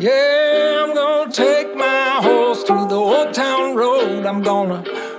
Yeah, I'm gonna take my horse to the old town road. I'm gonna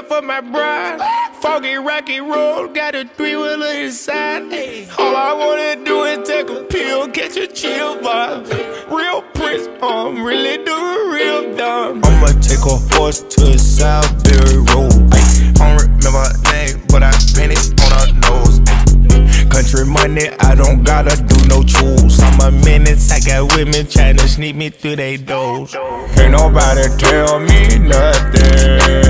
V12 for my bride. Foggy rocky road, got a three wheeler inside. All I wanna do is take a pill, catch a chill vibe. Real Prince, I'm really doing real dumb. I'ma take a horse to Southbury Road. I don't remember her name, but I painted on her nose. Country money, I don't gotta do no chores. I'm a menace, I got women trying to sneak me through they doors. Can't nobody tell me nothing.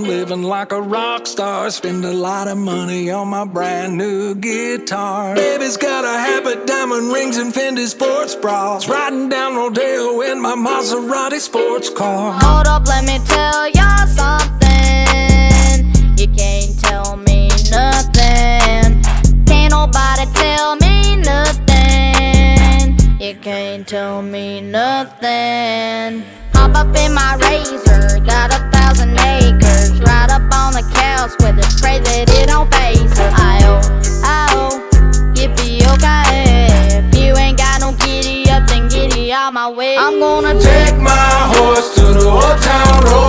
Living like a rock star. Spend a lot of money on my brand new guitar. Baby's got a habit, diamond rings, and Fendi sports bras. Riding down Rodeo in my Maserati sports car. Hold up, let me tell y'all something. You can't tell me nothing. Can't nobody tell me nothing. You can't tell me nothing. Hop up in my razor, got a thousand acres. On with a pray that it don't face. I-oh, I-oh, yippee okay. If you ain't got no giddy up, then giddy out my way. I'm gonna Take my horse to the old town road.